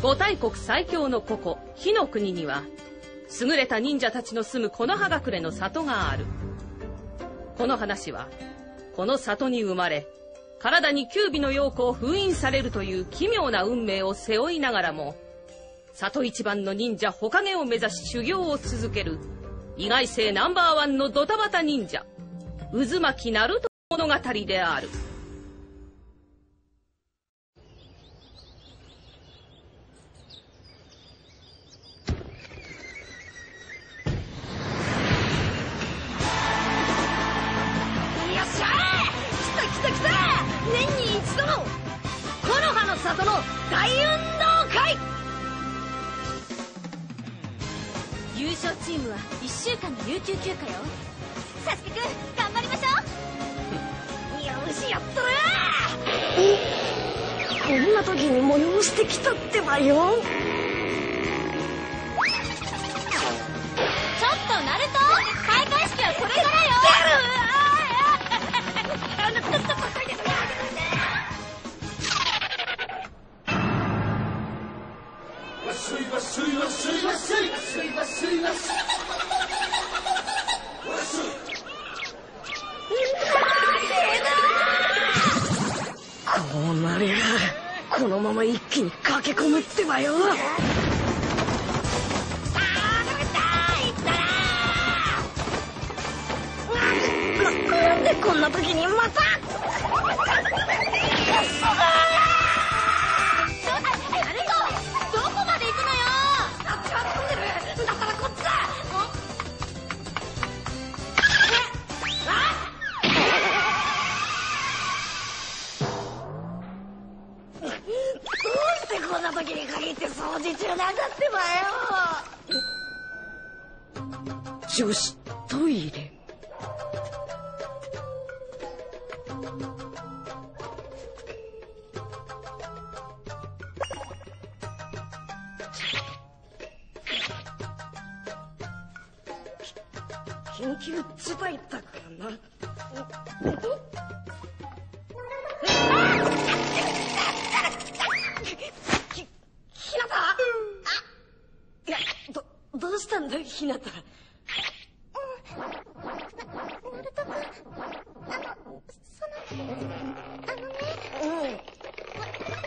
五大国最強の古古火の国には優れた忍者たちの住む木の葉隠れの里があるこの話はこの里に生まれ体に九尾の陽子を封印されるという奇妙な運命を背負いながらも里一番の忍者火影を目指し修行を続ける意外性ナンバーワンのドタバタ忍者渦巻ナルト物語である。里の大運動会。優勝チームは1週間の有給休暇よ。サスケくん頑張りましょう。よしやったなこんな時に催してきたってばよ。込むってばよ。なんでこんな時にまた女子トイレ緊急事態だからな。ひなたど、どうしたんだひなた。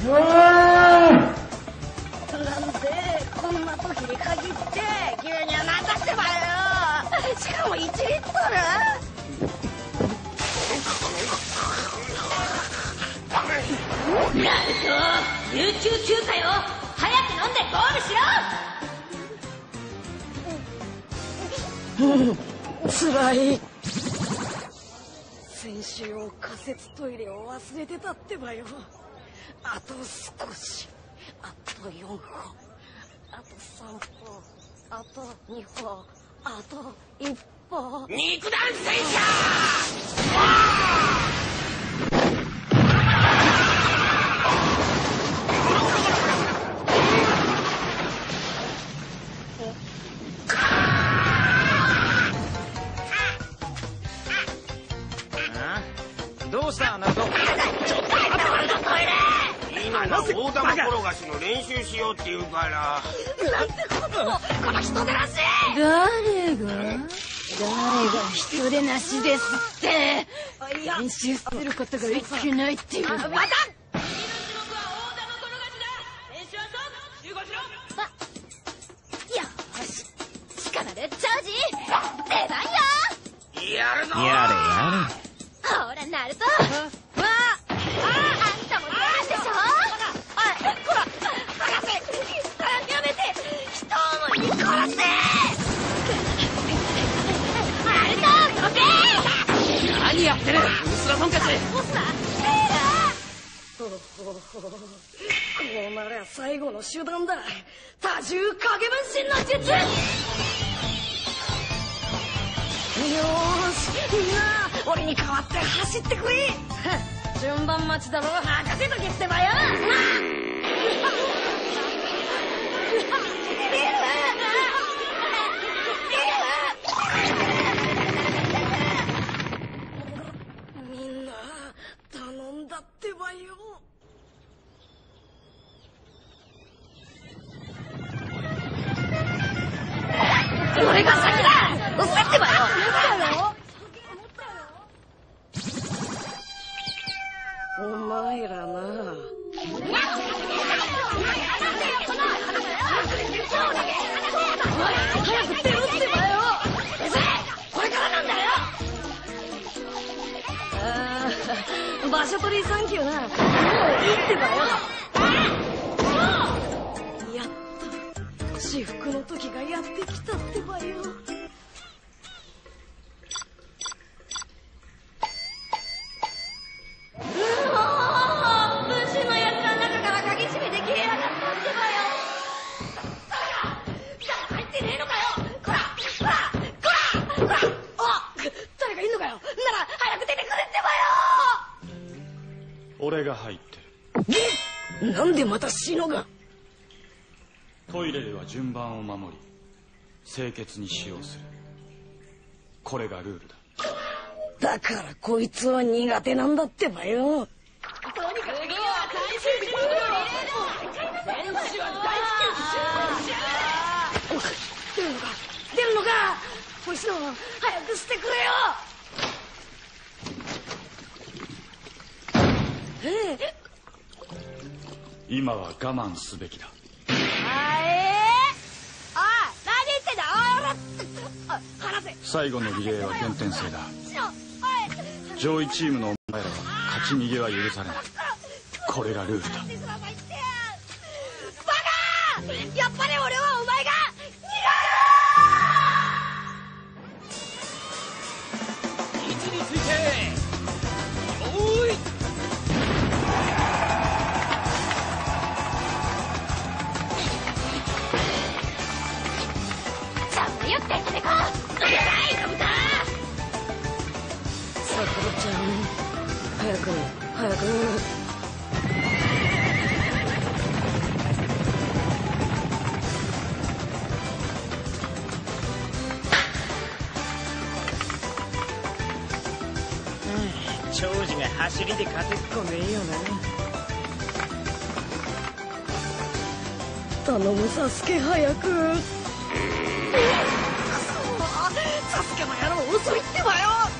これはなんでこんな時に限って牛乳なんだってばよしかも1リットルナルト有給休暇よ早く飲ん。でゴールしろつらい先週を仮設トイレを忘れてたってばよあと少し。あと4歩。あと3歩。あと2歩。あと1歩。肉弾戦車練習しようって言うから。なんてことこの人でなし誰が？誰が人でなしですって。練習することがいけないっていう。また。やるぞやれやれ。ほらナルトンカチほほほこうなりゃ最後の手段だ。多重影分身の術よーしみんな俺に代わって走ってくれ。順番待ちだろ。任せとけってばよ。みー場所取りサンキューなもういいってばよやっと至福の時がやってきた。っなんでまた死のが？トイレでは順番を守り清潔に使用する。これがルールだ。だからこいつは苦手なんだってばよ。出るの。か出るのか？星野早くしてくれよ。ええ今は我慢すべきだ。あえーあ何言ってんだ？あら離せ最後のリレーは減点制だ上位チームのお前らは勝ち逃げは許されないこれがルールだバカやっぱり俺はお前く。早く長寿が走りで勝てっこねえよな頼む。サスケ早く。くそサスケの野郎遅いってばよ。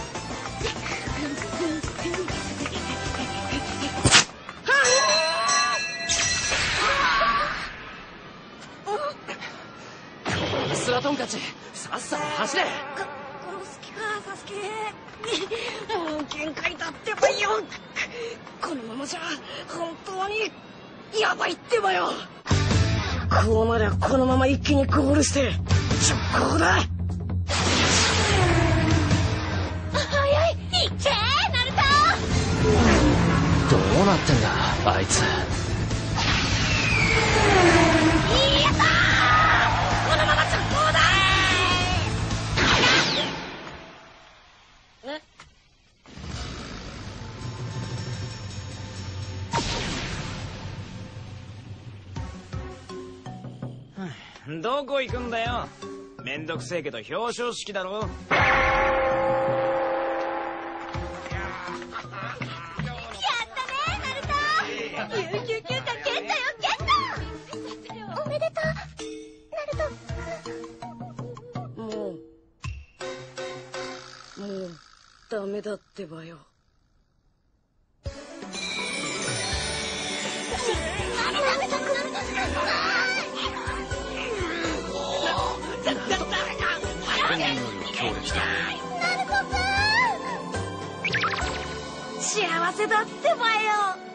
トンカチさっさと走れ。殺す気かサスケもう限界だってばよこのままじゃ本当にやばいってばよ。こうなりゃこのまま一気にゴールして直行だ。早い。いっけナルト。どうなってんだあいつどこ行くんだよ。めんどくせえけど表彰式だろ。やったねナルト有給休暇ゲットよゲットおめでとう。ナルトもうもうダメだってばよ。去年より幸せだってばよ。